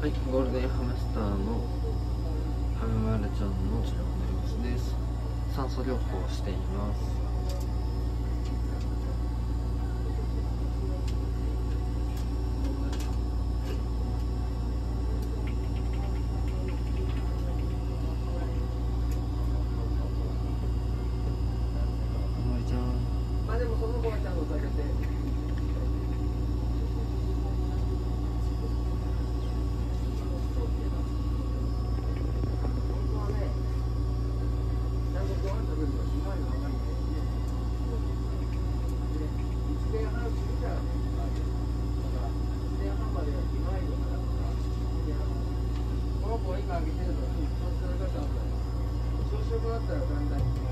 はい、ゴールデンハムスターのハムマルちゃんの治療の様子です。酸素療法をしています。今あげてるのに、調子の良かったんだ。ったらだんだん